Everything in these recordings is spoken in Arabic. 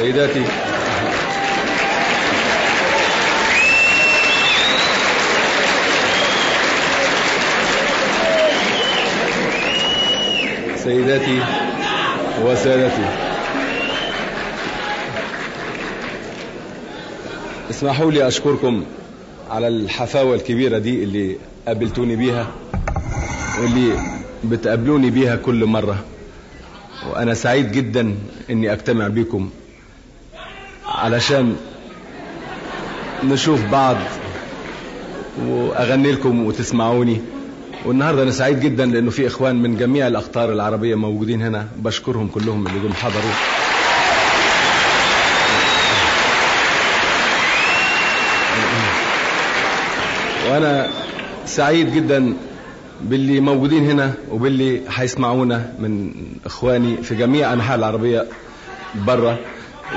سيداتي. سيداتي وسادتي. اسمحوا لي أشكركم على الحفاوة الكبيرة دي اللي قابلتوني بيها واللي بتقابلوني بيها كل مرة. وأنا سعيد جدا إني أجتمع بكم علشان نشوف بعض وأغني لكم وتسمعوني. والنهاردة أنا سعيد جدا لأنه في إخوان من جميع الأقطار العربية موجودين هنا. بشكرهم كلهم اللي جم حضروا. وأنا سعيد جدا باللي موجودين هنا وباللي هيسمعونا من إخواني في جميع أنحاء العربية برا.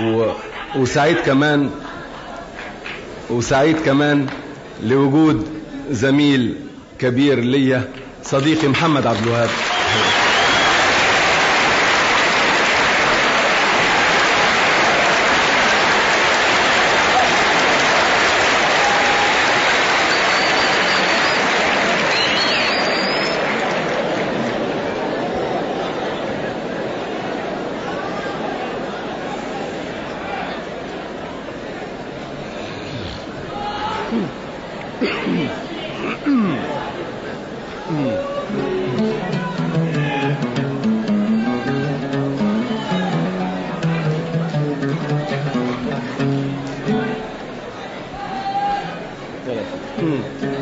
و... وسعيد كمان وسعيد كمان لوجود زميل كبير ليا صديقي محمد عبد الوهاب. Mm.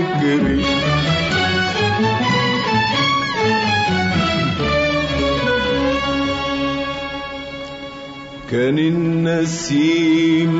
فكري كان النسيم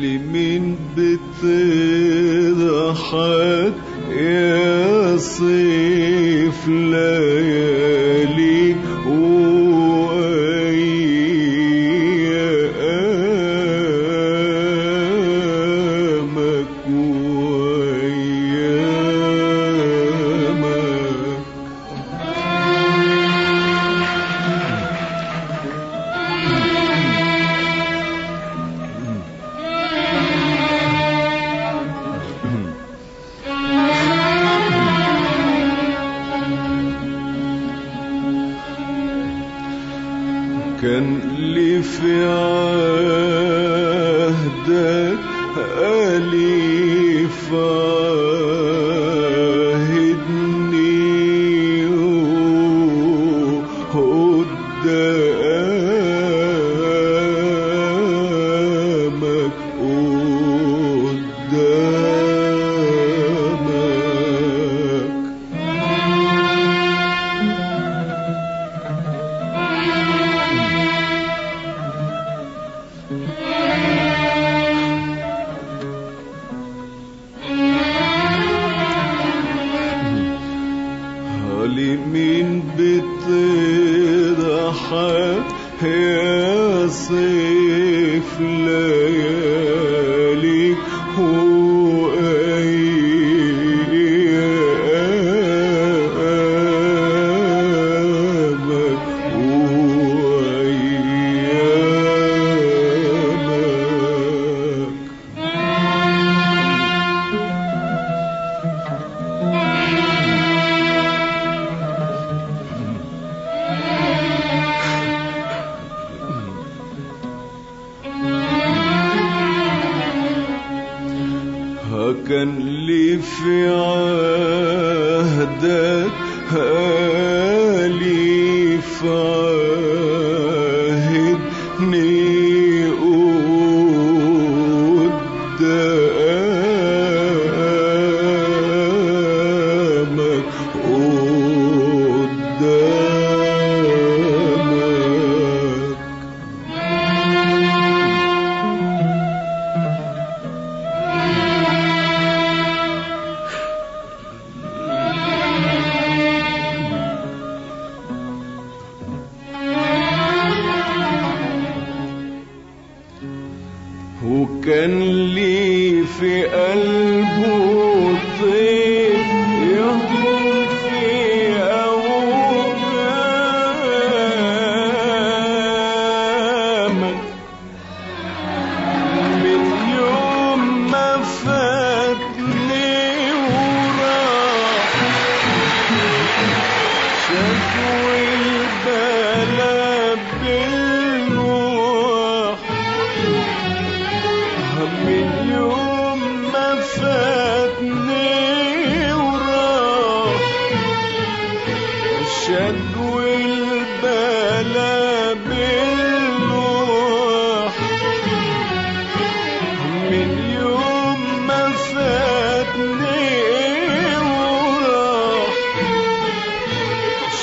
لمين بتضحك يا صيف لك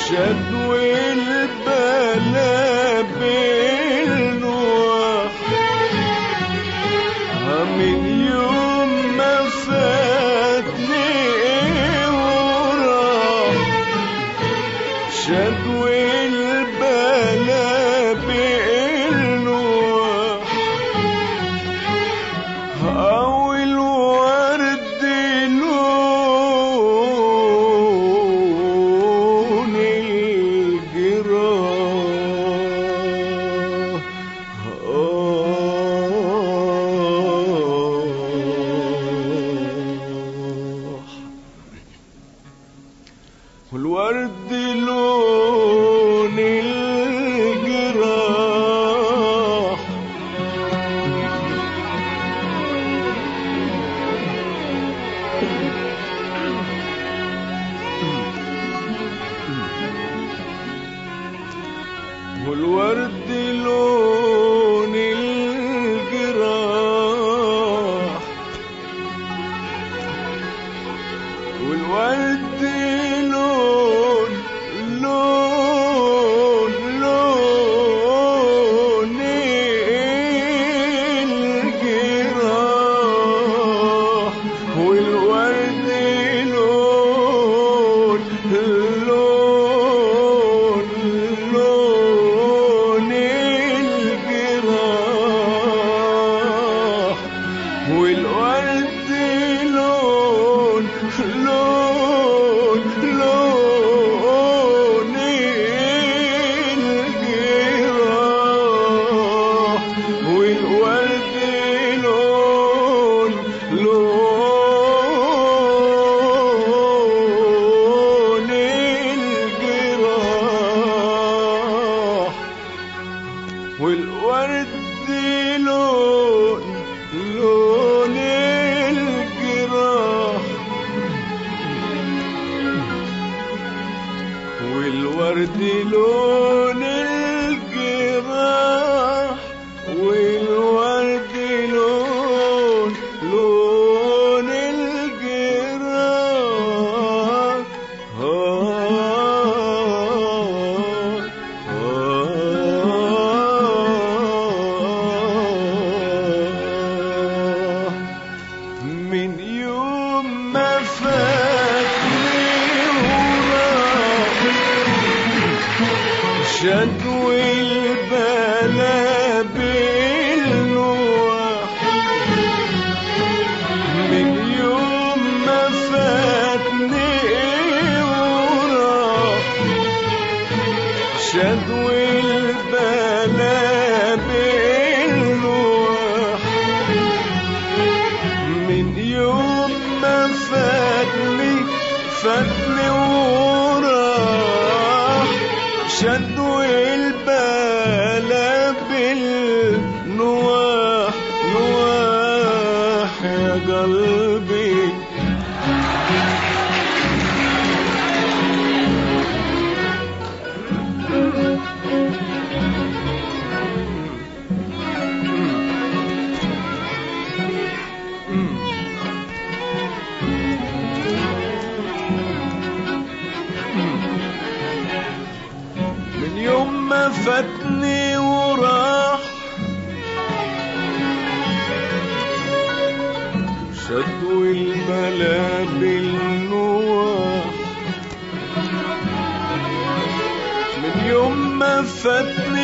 شكوى البلا الملا بالنواح من يوم ما فاتني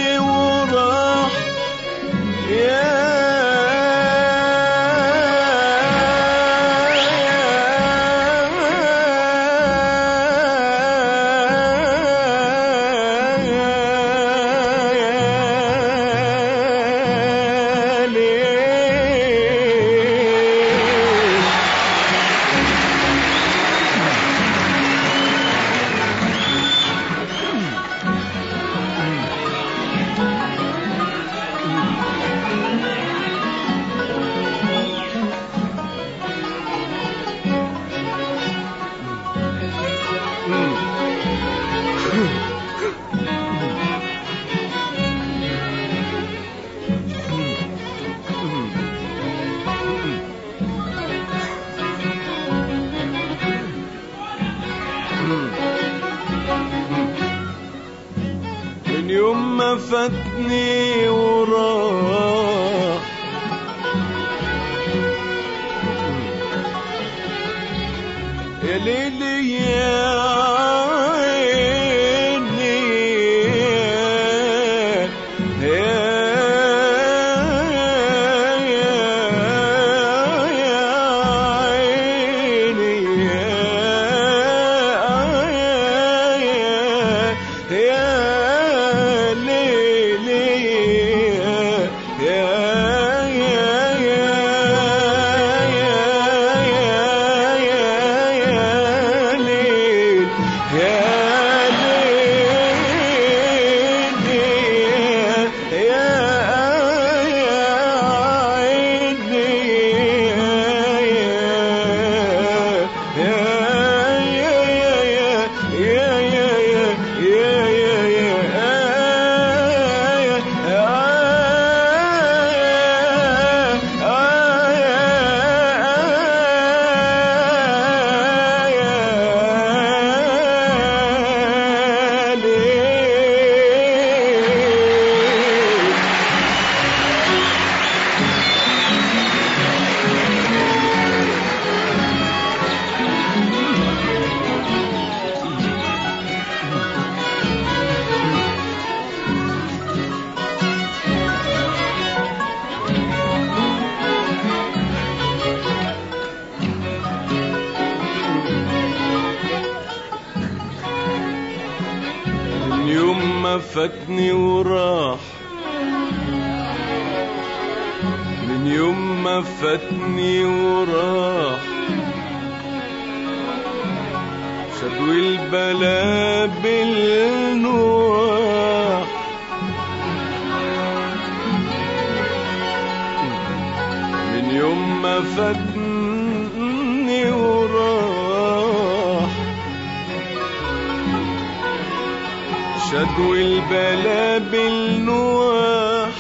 النواح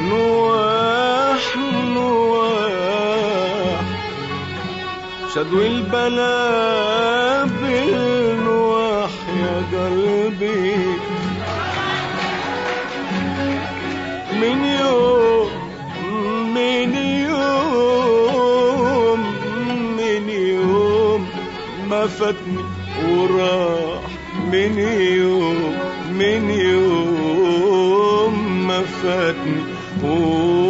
نواح نواح. شدو البلا بالنواح يا قلبي. من يوم من يوم من يوم ما فاتني وراح. من يوم من يوم. Schöpfeten. Oh,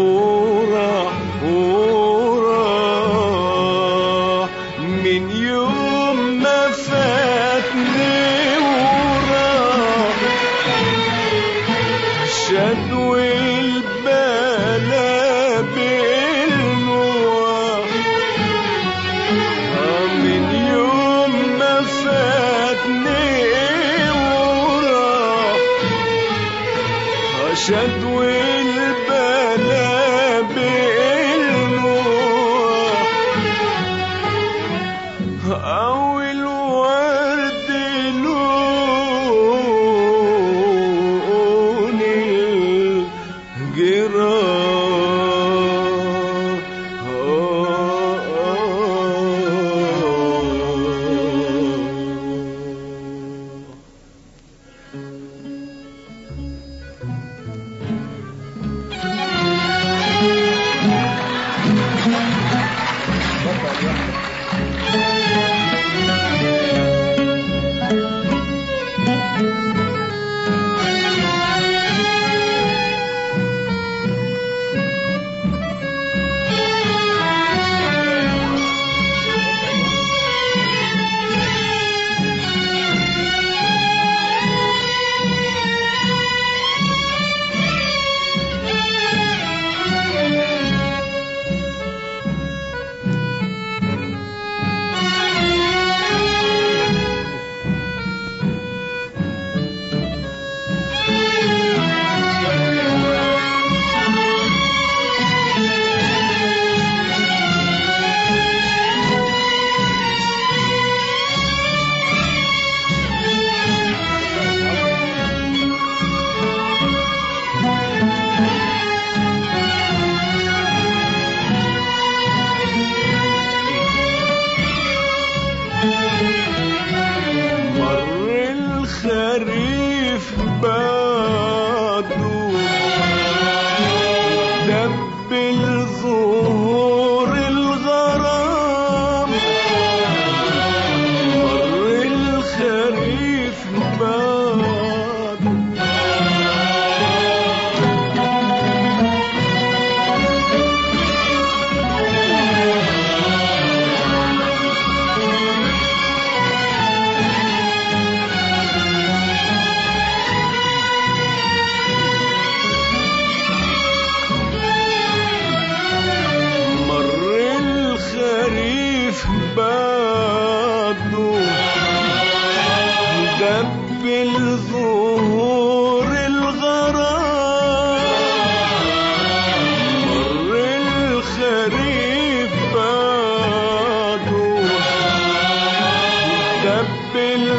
رب العالمين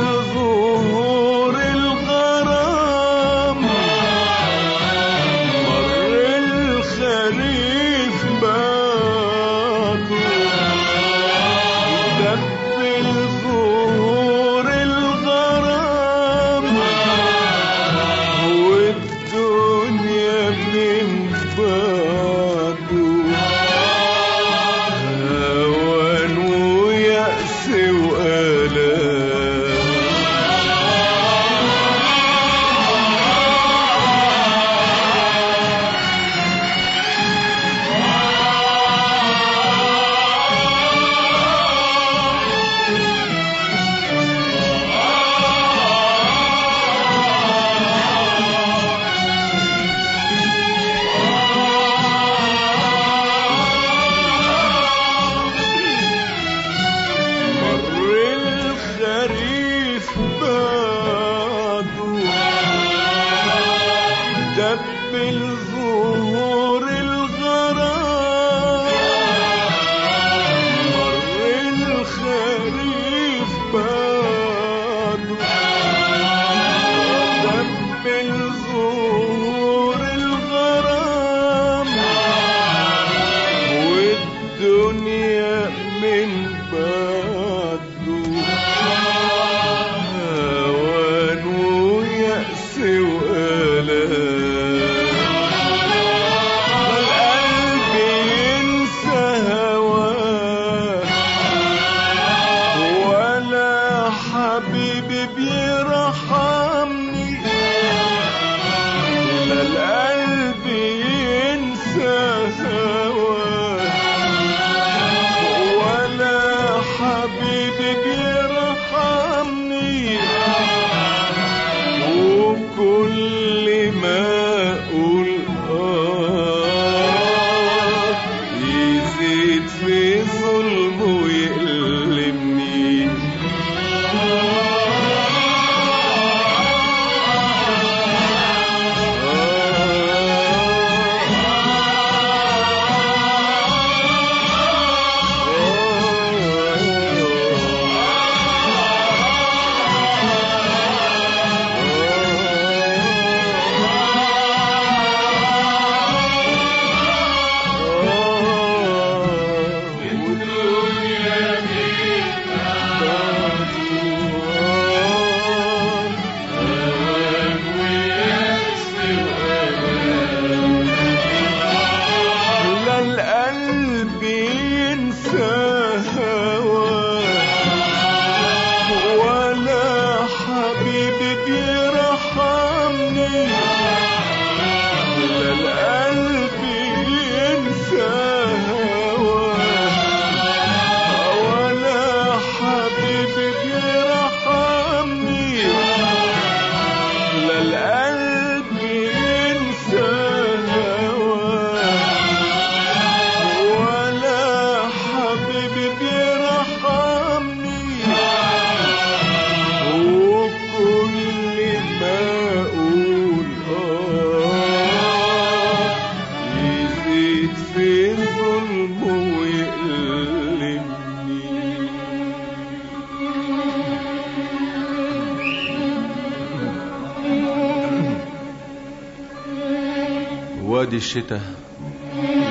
وادي الشتاء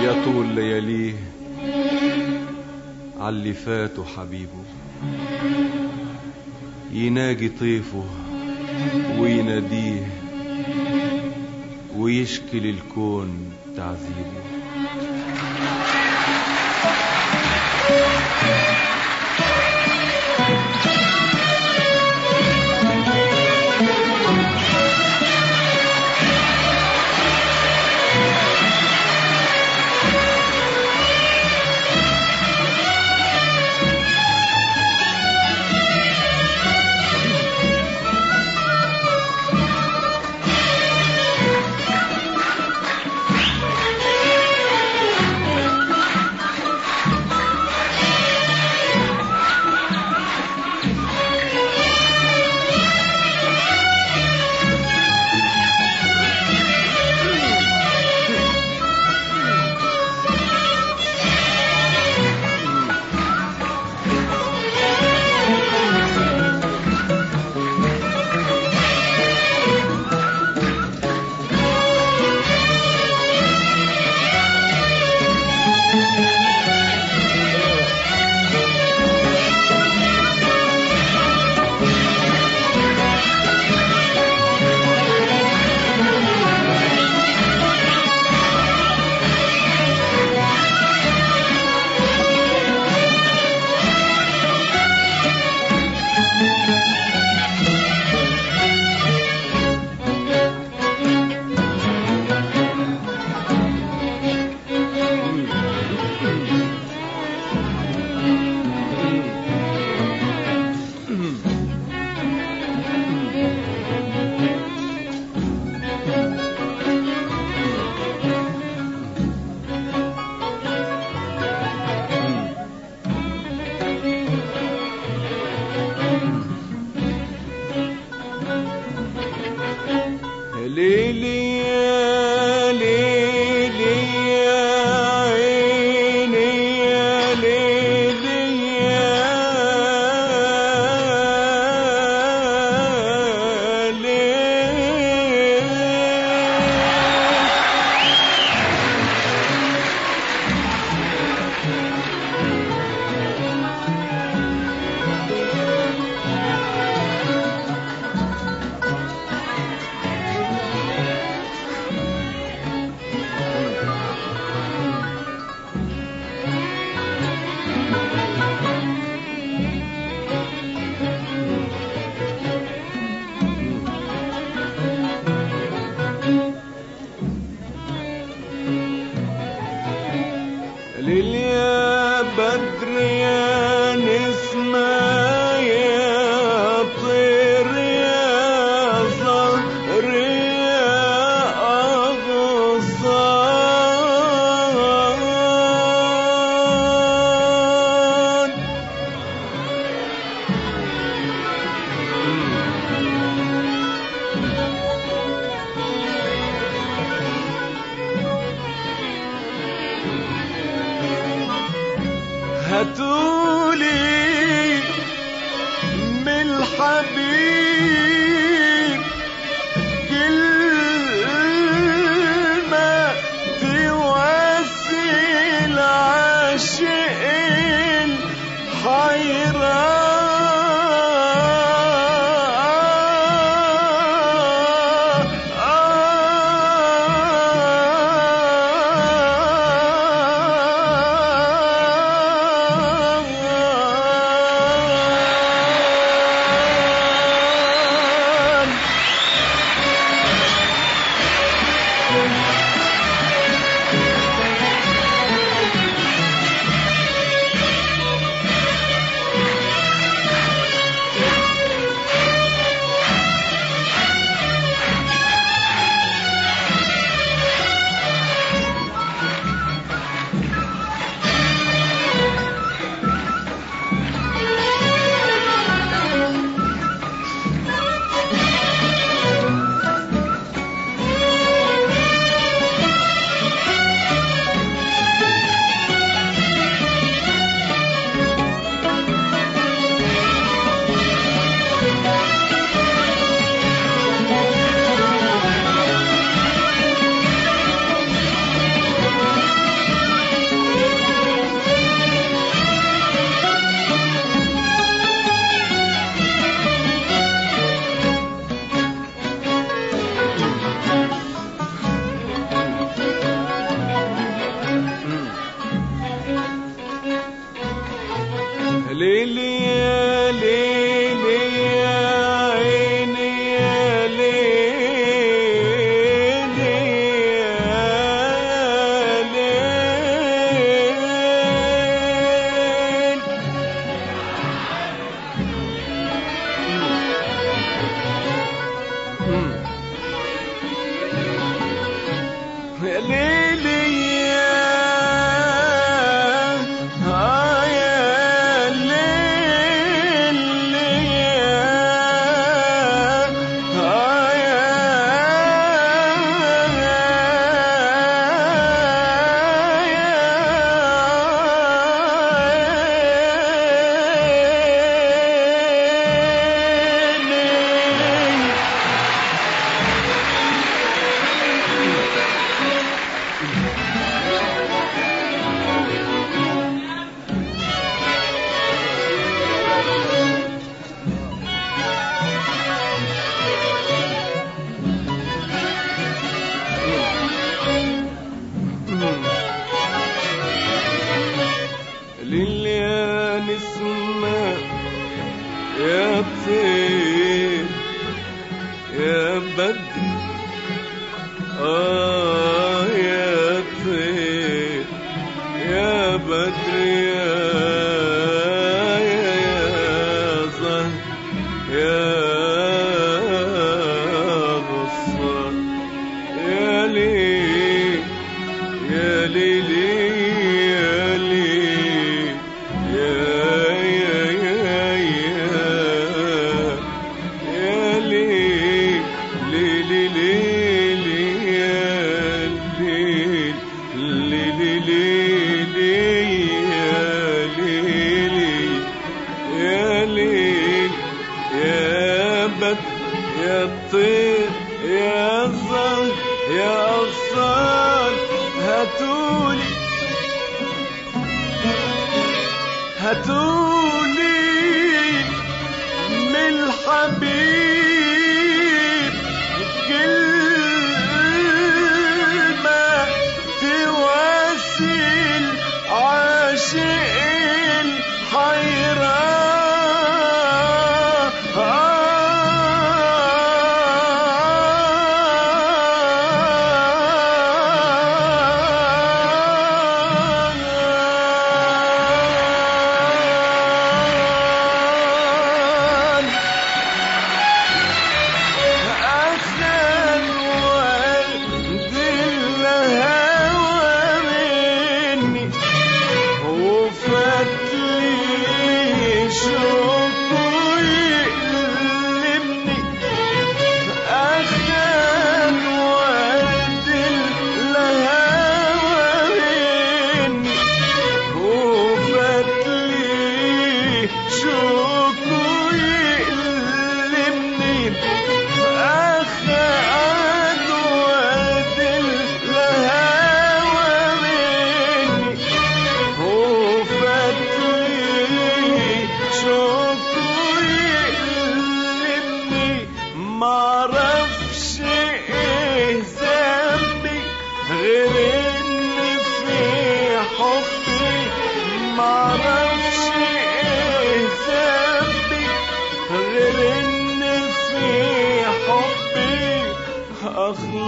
يطول لياليه. علي فاته حبيبه. يناجي طيفه ويناديه ويشكي للكون تعذيبه.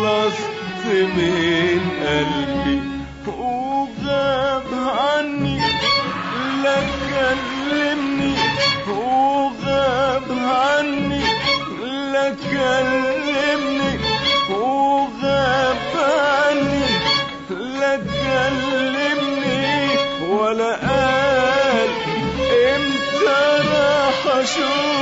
خلصت من قلبي. وغاب عني لا كلمني. وغاب عني لا كلمني. وغاب عني لا كلمني. ولا قال إمتى راح أشوف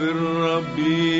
في الربيع.